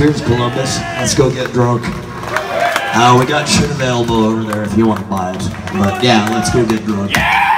Cheers, Columbus. Let's go get drunk. Uh, we got shit available over there if you want to buy it. But yeah, let's go get drunk. Yeah!